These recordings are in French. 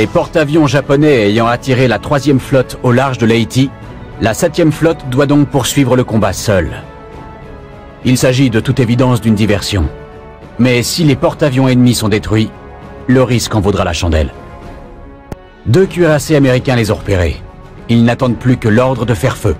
Les porte-avions japonais ayant attiré la troisième flotte au large de l'Haïti, la septième flotte doit donc poursuivre le combat seule. Il s'agit de toute évidence d'une diversion. Mais si les porte-avions ennemis sont détruits, le risque en vaudra la chandelle. Deux cuirassés américains les ont repérés. Ils n'attendent plus que l'ordre de faire feu.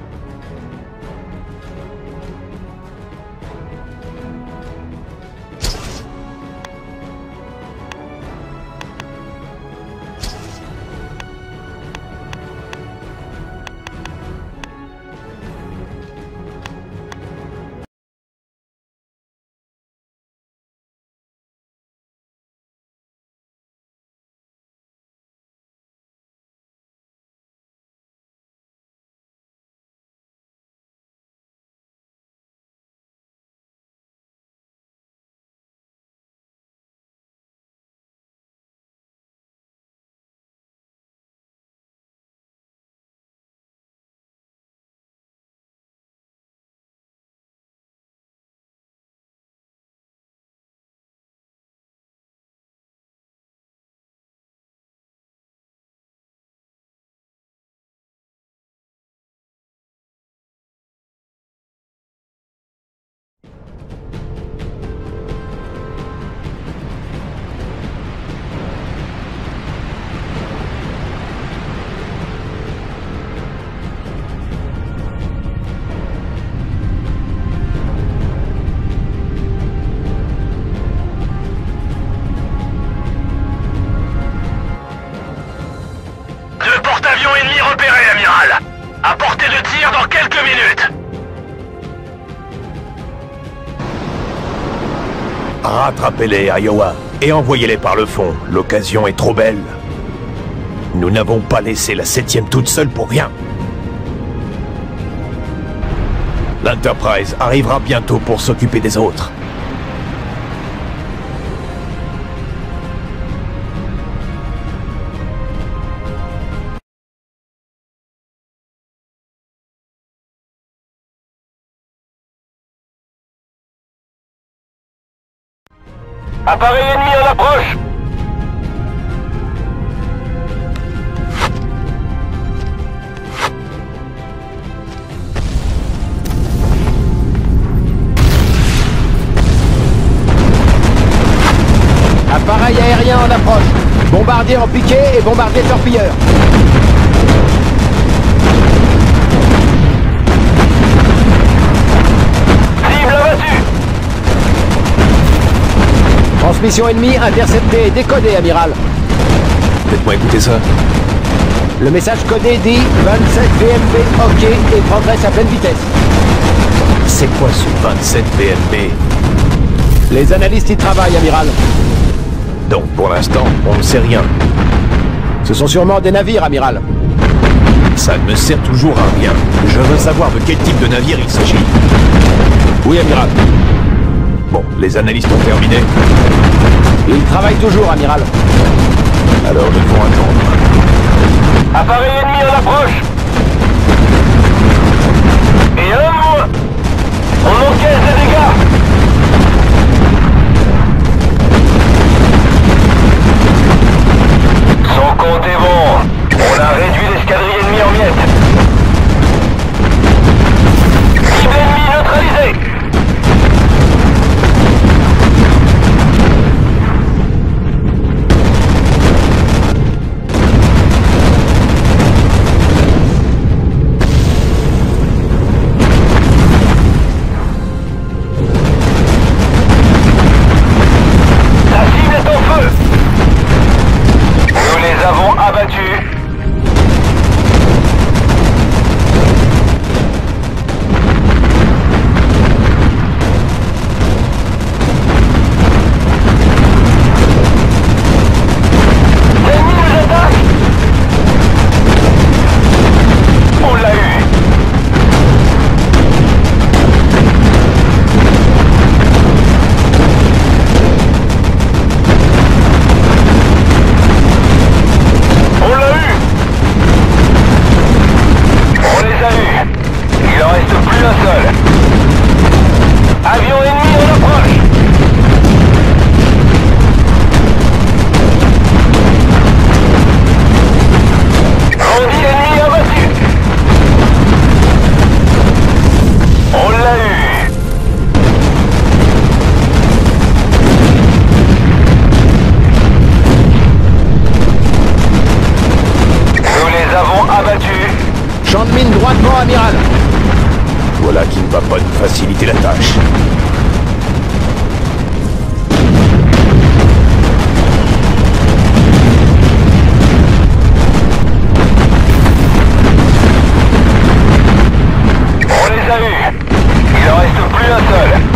Rattrapez-les, Iowa, et envoyez-les par le fond. L'occasion est trop belle. Nous n'avons pas laissé la septième toute seule pour rien. L'Enterprise arrivera bientôt pour s'occuper des autres. Appareil ennemi en approche Appareil aérien en approche. Bombardier en piqué et bombardier torpilleur. Transmission ennemie interceptée et décodée, amiral. Faites-moi écouter ça. Le message codé dit 27 VMP OK et progresse à pleine vitesse. C'est quoi ce 27 BNB Les analystes y travaillent, amiral. Donc pour l'instant, on ne sait rien. Ce sont sûrement des navires, amiral. Ça ne me sert toujours à rien. Je veux savoir de quel type de navire il s'agit. Oui, amiral. Bon, les analystes ont terminé. Ils travaillent toujours, amiral. Alors nous devons attendre. Appareil ennemi en approche Et un moins On encaisse des dégâts Son compte est bon On a réduit l'escadrille ennemie en miettes amiral. Voilà qui ne va pas nous faciliter la tâche. On les a eus. Il en reste plus un seul.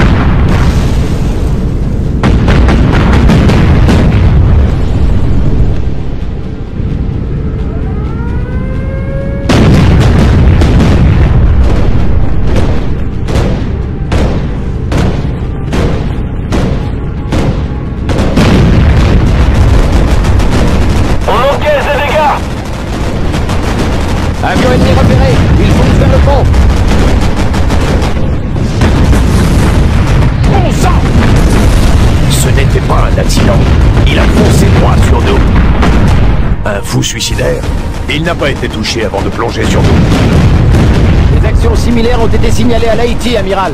Suicidaire. Il n'a pas été touché avant de plonger sur nous. Des actions similaires ont été signalées à l'Haïti, amiral.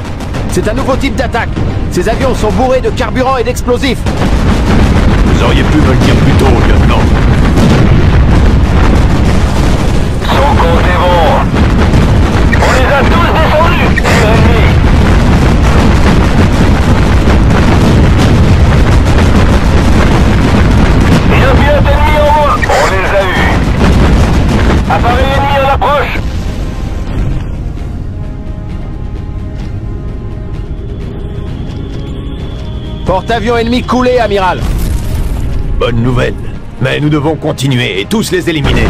C'est un nouveau type d'attaque. Ces avions sont bourrés de carburant et d'explosifs. Vous auriez pu me le dire plus tôt, Porte-avions ennemi coulé, amiral. Bonne nouvelle. Mais nous devons continuer et tous les éliminer.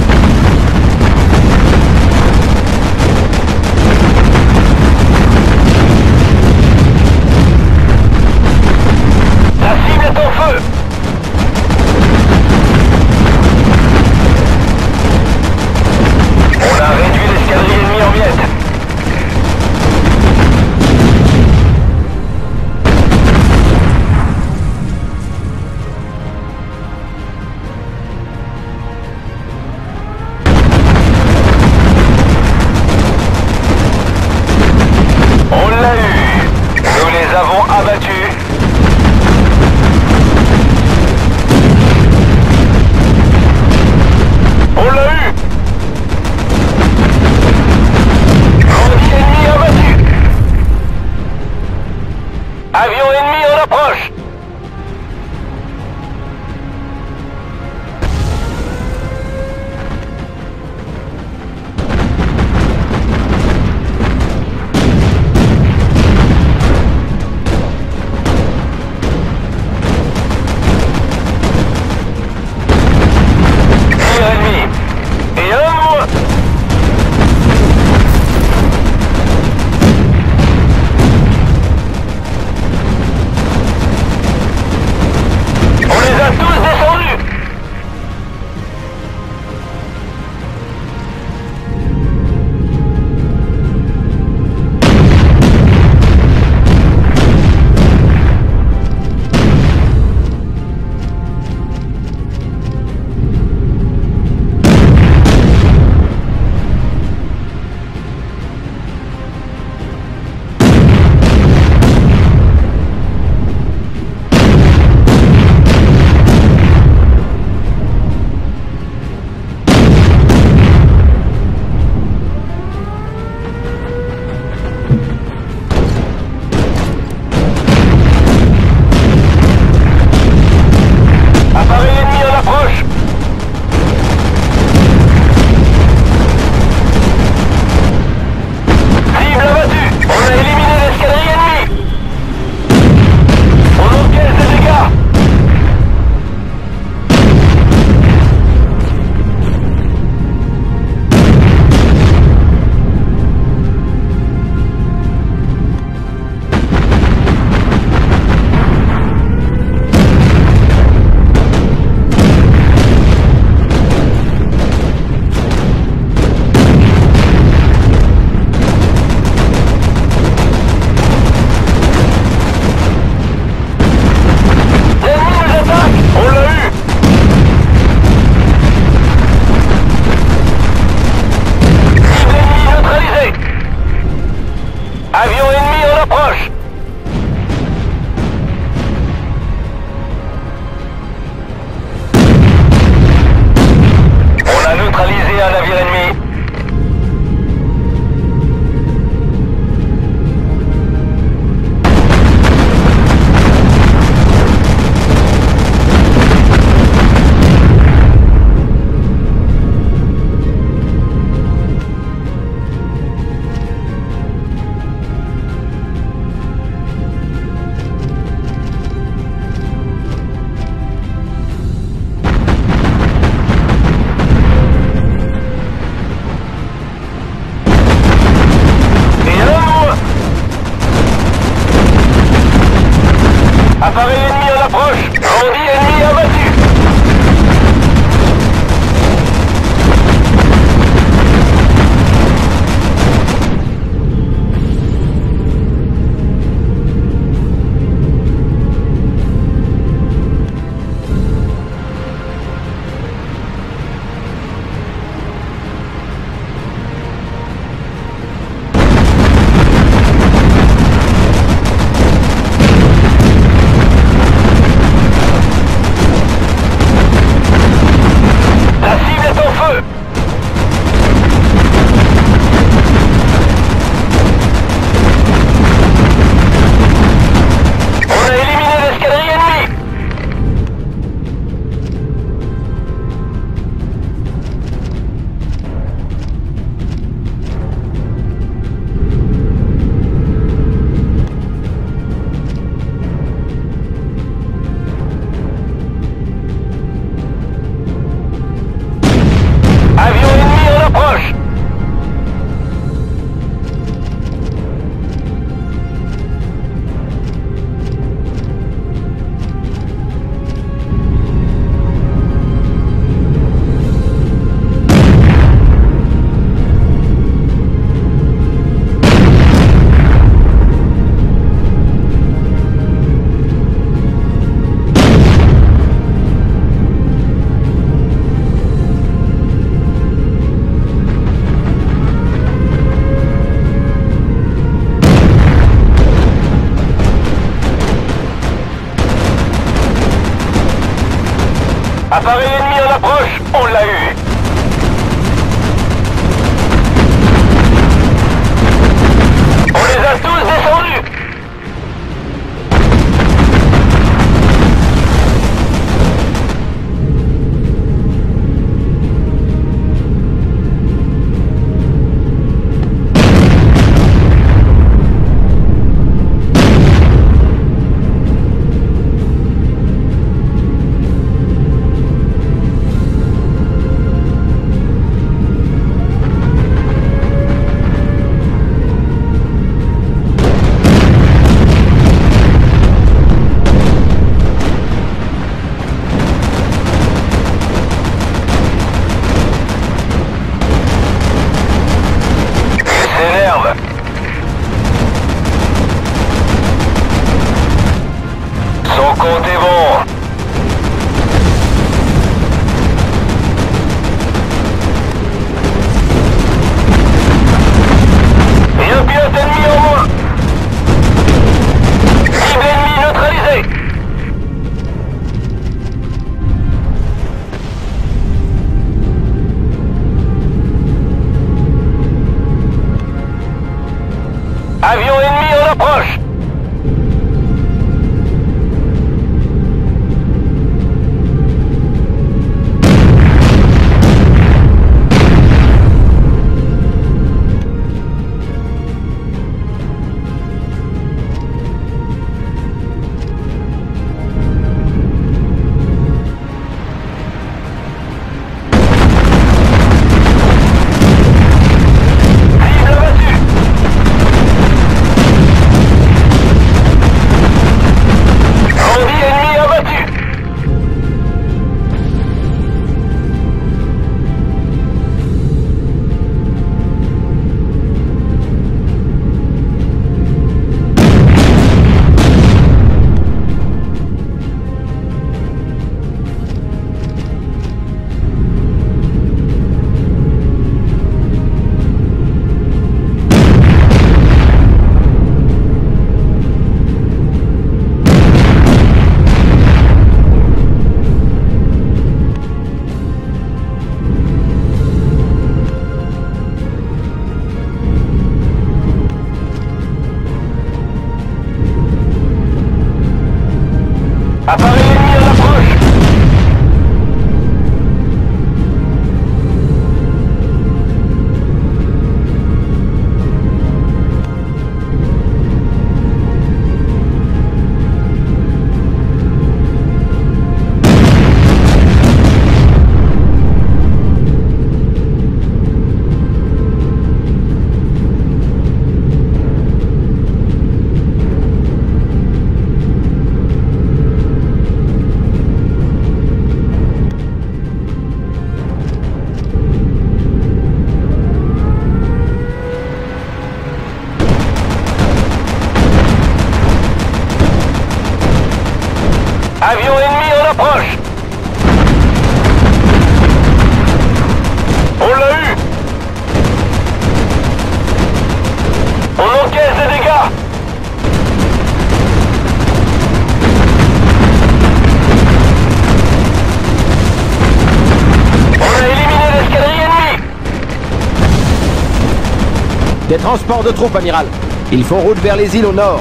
Des transports de troupes, amiral. Ils font route vers les îles au nord.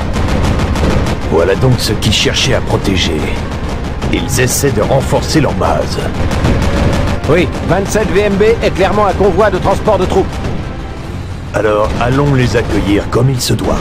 Voilà donc ce qu'ils cherchaient à protéger. Ils essaient de renforcer leur base. Oui, 27 VMB est clairement un convoi de transport de troupes. Alors allons les accueillir comme il se doit.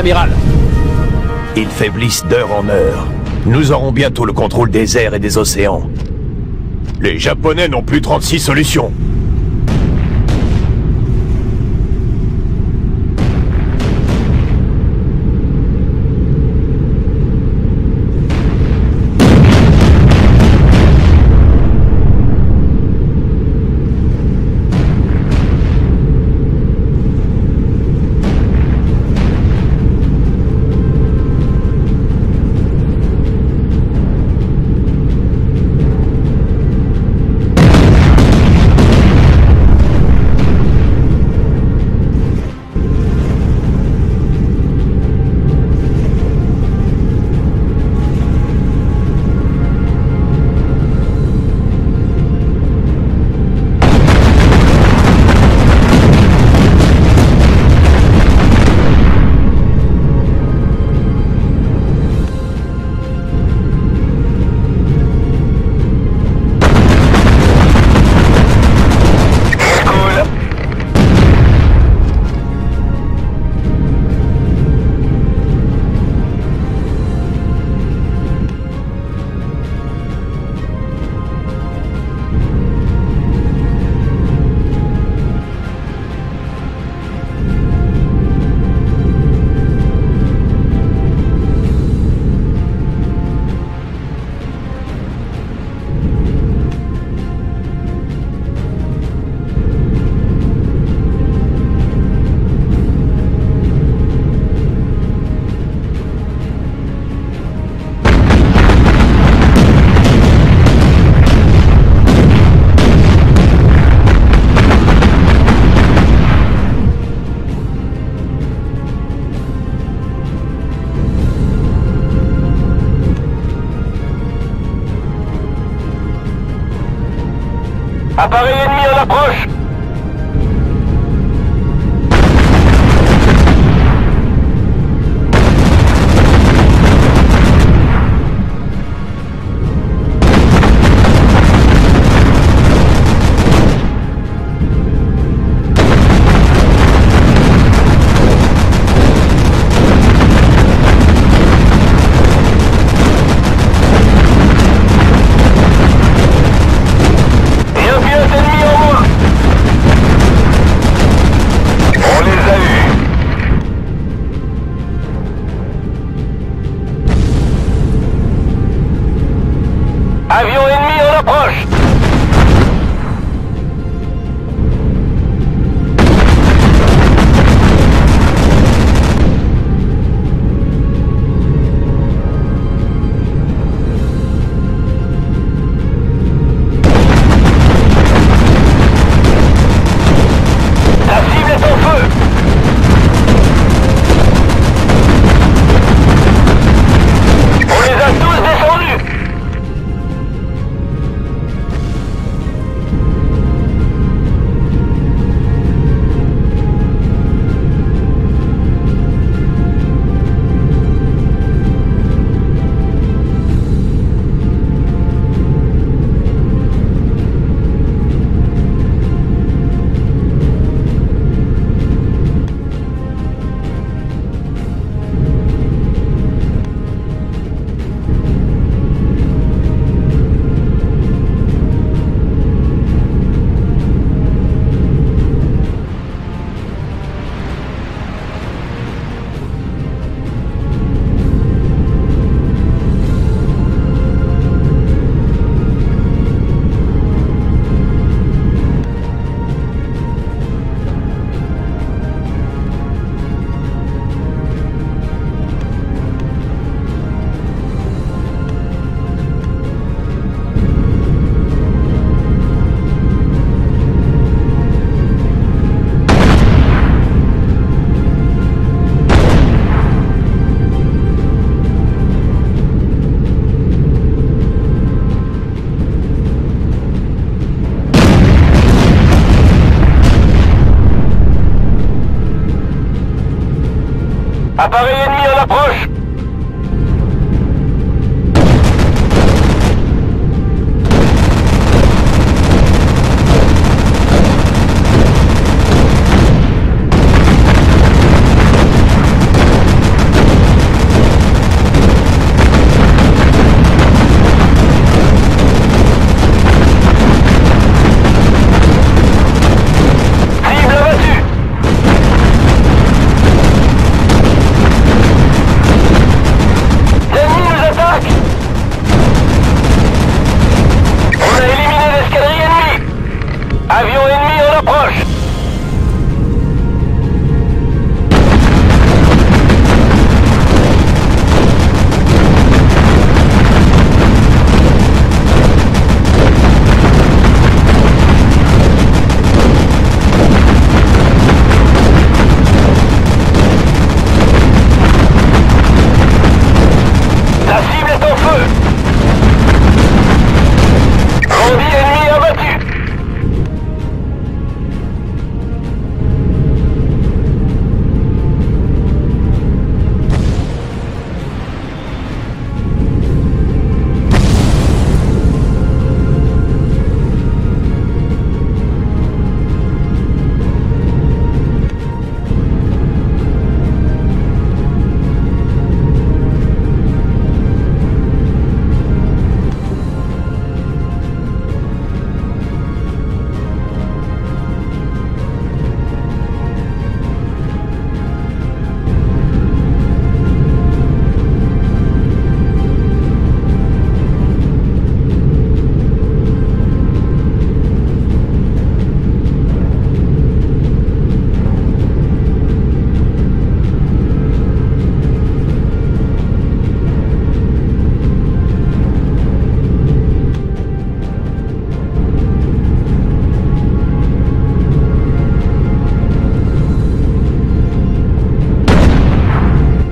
Amiral. Ils faiblissent d'heure en heure. Nous aurons bientôt le contrôle des airs et des océans. Les Japonais n'ont plus 36 solutions.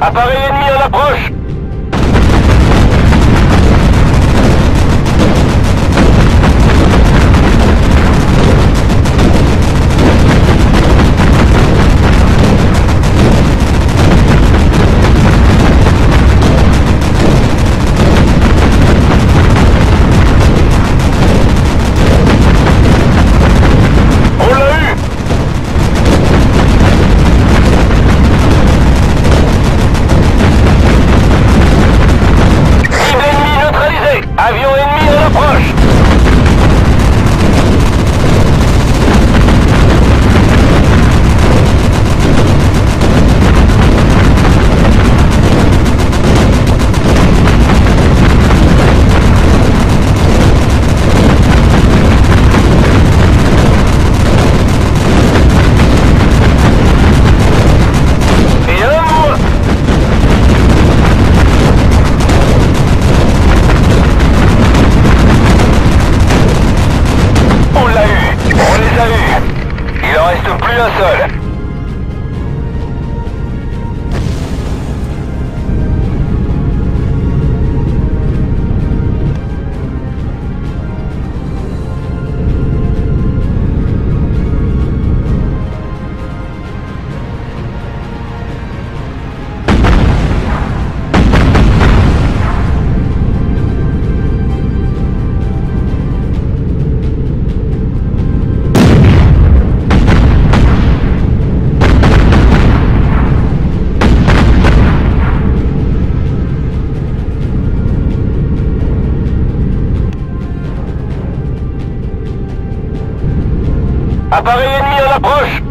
Appareil ennemi en approche Appareil ennemi en approche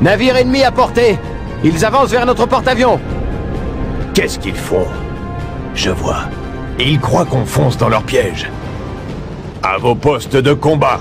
Navire ennemi à portée Ils avancent vers notre porte-avions Qu'est-ce qu'ils font? Je vois. Ils croient qu'on fonce dans leur piège. À vos postes de combat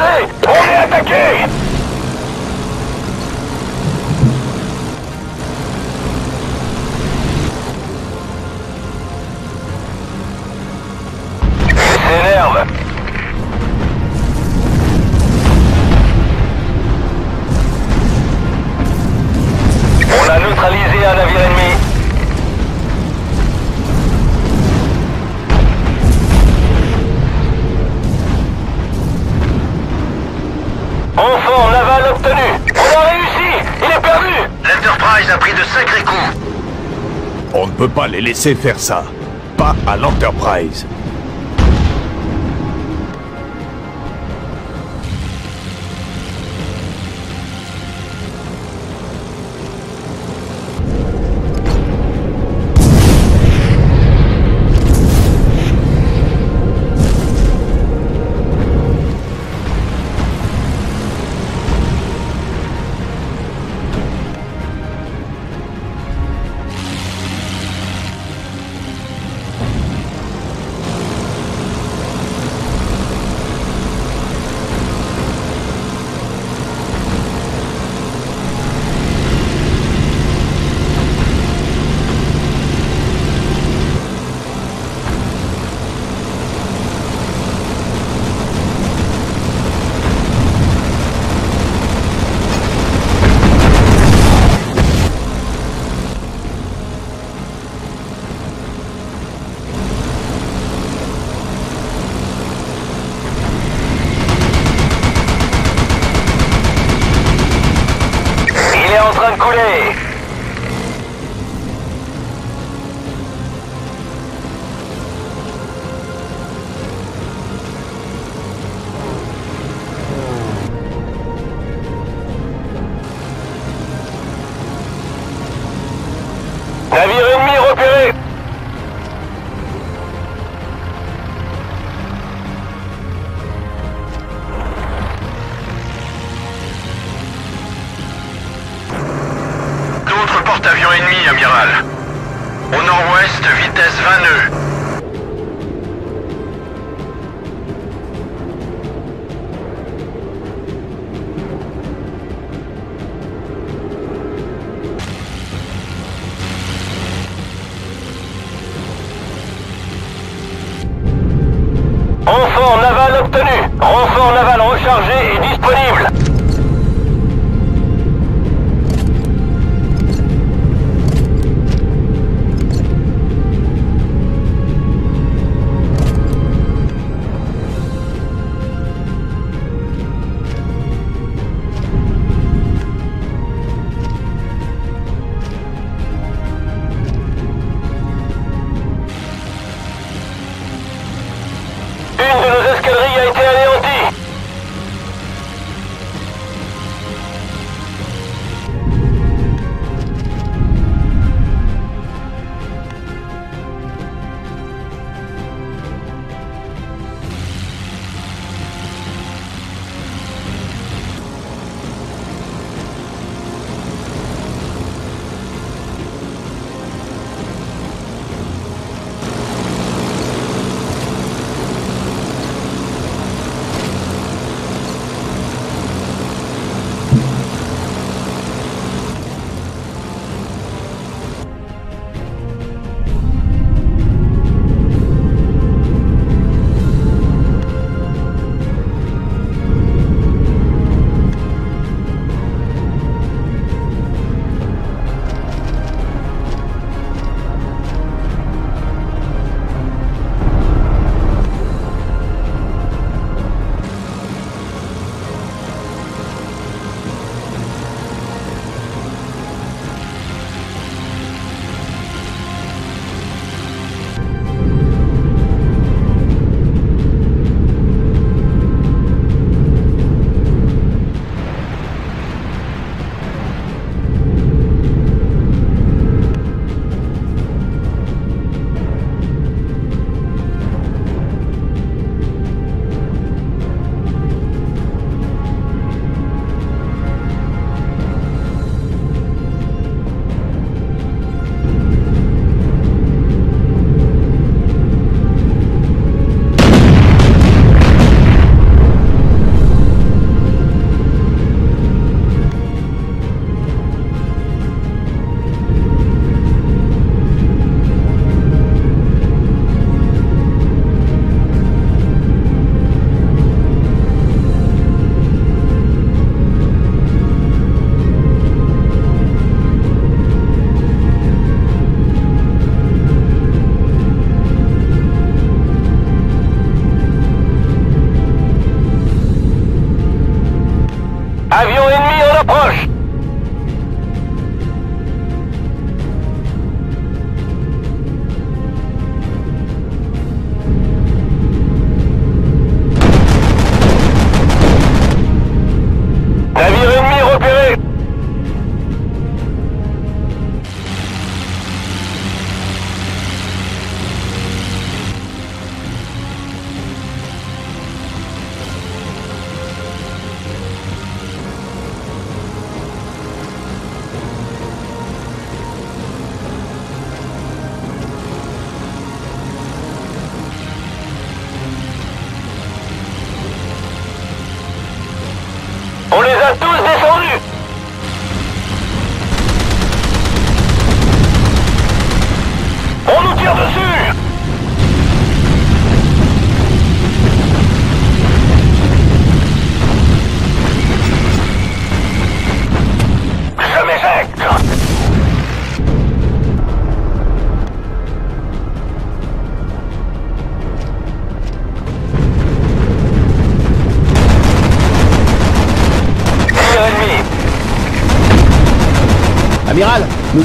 On va s'écraser On est attaqué peut pas les laisser faire ça. pas à l'Enterprise.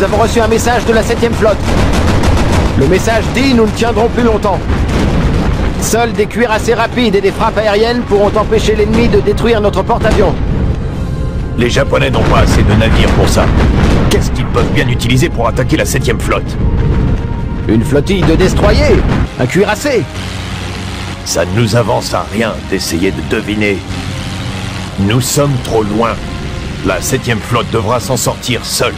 Avons reçu un message de la 7ème flotte. Le message dit nous ne tiendrons plus longtemps. Seuls des cuirassés rapides et des frappes aériennes pourront empêcher l'ennemi de détruire notre porte-avions. Les Japonais n'ont pas assez de navires pour ça. Qu'est-ce qu'ils peuvent bien utiliser pour attaquer la 7ème flotte? Une flottille de destroyers Un cuirassé Ça ne nous avance à rien d'essayer de deviner. Nous sommes trop loin. La 7ème flotte devra s'en sortir seule.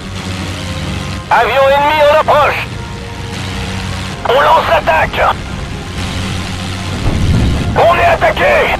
Avion ennemi en approche. On lance l'attaque. On est attaqué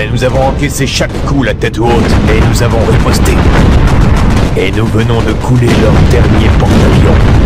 Mais nous avons encaissé chaque coup la tête haute et nous avons riposté. Et nous venons de couler leur dernier porte-avions.